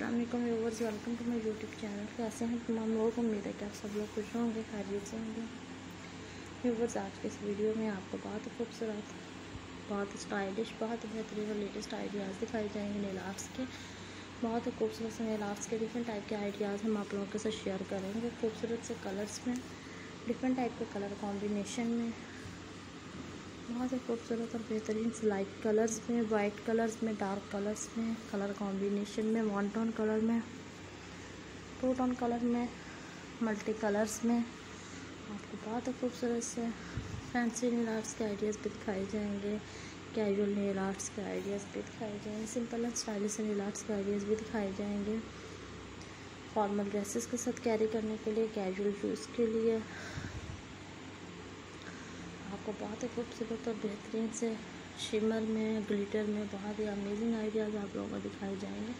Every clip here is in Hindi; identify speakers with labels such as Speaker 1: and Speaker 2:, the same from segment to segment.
Speaker 1: वालेकुम viewers welcome to my YouTube channel कैसे हैं तमाम लोग? उम्मीद है कि आप सब लोग खुश होंगे, खैरियत से होंगे। व्यूवर्स, आज के इस वीडियो में आपको बहुत खूबसूरत, बहुत स्टाइलिश बहुत बेहतरीन और लेटेस्ट आइडियाज़ दिखाए जाएँगे नेल आर्ट्स के। बहुत ही खूबसूरत से नेल आर्ट्स के डिफरेंट टाइप के आइडियाज़ हम आप लोगों के साथ शेयर करेंगे। खूबसूरत से कलर्स में डिफरेंट टाइप के कलर कॉम्बिनेशन में बहुत ही खूबसूरत और बेहतरीन लाइट कलर्स में वाइट कलर्स में डार्क कलर्स में कलर कॉम्बिनेशन में वन टोन कलर में टू टोन कलर में मल्टी कलर्स में। आपको बहुत ही खूबसूरत से फैंसी नील आर्ट्स के आइडियाज़ भी दिखाए जाएँगे। कैजुअल नील आर्ट्स के आइडियाज़ भी दिखाए जाएँगे। Simple and stylish nail arts के आइडियाज़ भी दिखाए जाएँगे। फॉर्मल ड्रेसेस के साथ कैरी करने के लिए कैजुअल शूज़ के लिए आपको बहुत ही खूबसूरत और बेहतरीन से शिमर में, ग्लिटर में बहुत ही अमेजिंग आइडियाज़ आप लोगों को दिखाए जाएँगे।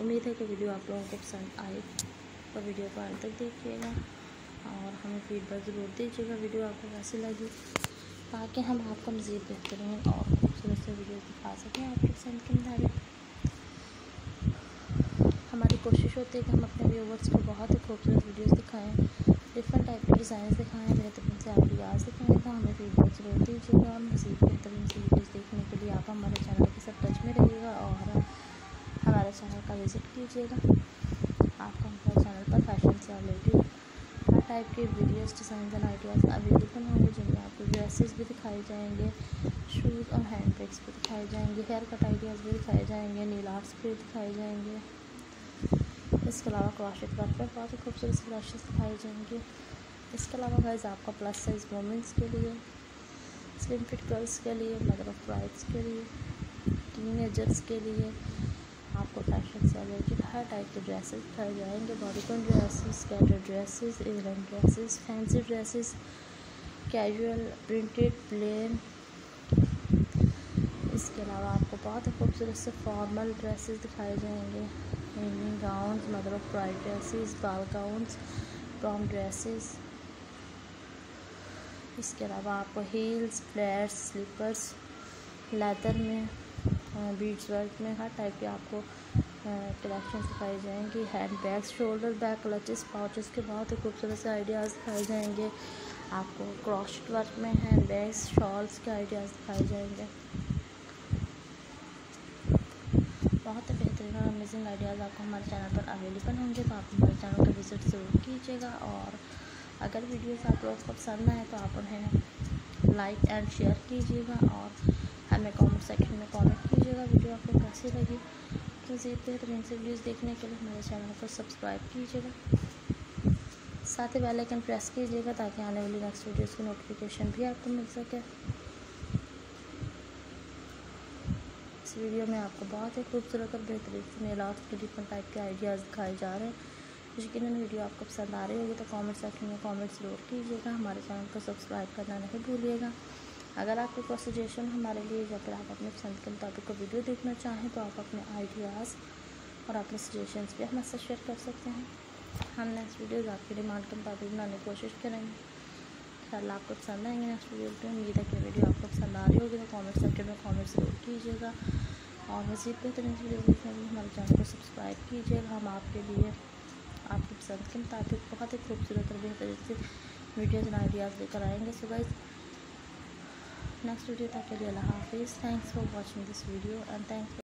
Speaker 1: उम्मीद है कि वीडियो आप लोगों को पसंद आए तो वीडियो को अंत तक देखिएगा और हमें फीडबैक ज़रूर दीजिएगा। वीडियो आपको कैसी लगी? ताकि हम आपको मज़ीद बेहतरीन और खूबसूरत से वीडियो दिखा सकें आपकी पसंद के मुताबिक हमारी कोशिश होती है कि हम अपने व्यूवर्स को बहुत ही खूबसूरत वीडियोज़ दिखाएँ डिफरेंट टाइप के डिज़ाइन दिखाएँ, बेहतरीन से दिखाएँ तो हमें फीडबैक ज़रूर दीजिएगा मज़ीद बेहतरीन से वीडियोज़ देखने के लिए आप हमारे चैनल के साथ टच में रहिएगा और हमारे चैनल का विज़िट कीजिएगा। आपको हमारे चैनल पर फ़ैशन से रिलेटेड हर टाइप के videos design and ideas available होंगे, जिनमें आपको ड्रेसेस भी दिखाए जाएँगे शूज़ और हैंड बैग्स भी दिखाए जाएँगे हेयर कट आइडियाज़ भी दिखाए जाएँगे नील आर्ट्स भी दिखाए जाएँगे। इसके अलावा क्रॉशेट वर्क पर बहुत ही खूबसूरत क्राशेस दिखाई जाएँगे। इसके अलावा गाइज़ आपका प्लस साइज़ वुमेंस के लिए स्लिम फिट गर्ल्स के लिए मदर ऑफ़ ब्राइड्स के लिए टीन एजर्स के लिए, आपको फ़ैशन से रिलेटेड हर टाइप के ड्रेसेस दिखाए जाएँगे bodycon dresses cater dresses airline dresses fancy dresses casual printed plain इसके अलावा आपको बहुत ही खूबसूरत से फॉर्मल ड्रेसेस दिखाए जाएँगे gown mother of bride dresses ball gowns prom dresses इसके अलावा आपको हील्स फ्लैट्स स्लीपर्स लेदर में बीट्स वर्क में हर टाइप के आपको कलेक्शन दिखाई जाएँगी। Handbags shoulder bag clutches pouches के बहुत ही खूबसूरत से आइडियाज़ दिखाए जाएँगे। आपको क्रॉश वर्क में हैंड बैग्स शॉल्स के आइडियाज़ दिखाए जाएँगे। बहुत ही बेहतरीन और अमेजिंग आइडियाज़ आपको हमारे चैनल पर अवेलेबल होंगे। तो आप हमारे चैनल का विज़िट ज़रूर कीजिएगा और अगर वीडियोस आप लोगों को पसंद आए तो आप उन्हें लाइक एंड शेयर कीजिएगा और हमें कमेंट सेक्शन में कमेंट कीजिएगा। वीडियो आपको कैसी लगी? मज़ीद बेहतरीन से वीडियोज़ देखने के लिए हमारे चैनल को सब्सक्राइब कीजिएगा। साथ ही बेल आइकन प्रेस कीजिएगा ताकि आने वाली नेक्स्ट वीडियोज़ की नोटिफिकेशन भी आपको मिल सके। इस वीडियो में आपको बहुत ही खूबसूरत और बेहतरीन से आर्ट के डिफरेंट टाइप के आइडियाज़ दिखाए जा रहे हैं। यकीन वीडियो आपको पसंद आ रही होगी तो कमेंट सेक्शन में कमेंट ज़रूर कीजिएगा। हमारे चैनल को सब्सक्राइब करना नहीं भूलिएगा। अगर आपको कोई सजेशन हमारे लिए या फिर आप अपने पसंद के मुताबिक को वीडियो देखना चाहें तो आप अपने आइडियाज़ और अपने सजेशंस भी हमारे साथ शेयर कर सकते हैं। हम नेक्स्ट वीडियोज़ आपकी डिमांड के मुताबिक बनाने की कोशिश करेंगे। इंशाल्लाह आपको पसंद आएँगे नेक्स्ट वीडियो पर उम्मीद है कि वीडियो आपको पसंद आ रही होगी तो कमेंट सेक्शन में कमेंट ज़रूर कीजिएगा। और मज़ीद बेहतरीन वीडियो देखने के लिए हमारे चैनल को सब्सक्राइब कीजिएगा। हम आपके लिए आपकी पसंद के मुताबिक बहुत ही खूबसूरत और बेहतर से वीडियोज़ एंड आइडियाज़ लेकर आएँगे। सो गाइज़ नेक्स्ट वीडियो तक के लिए अल्लाह हाफिज़। Thanks for watching this video and thanks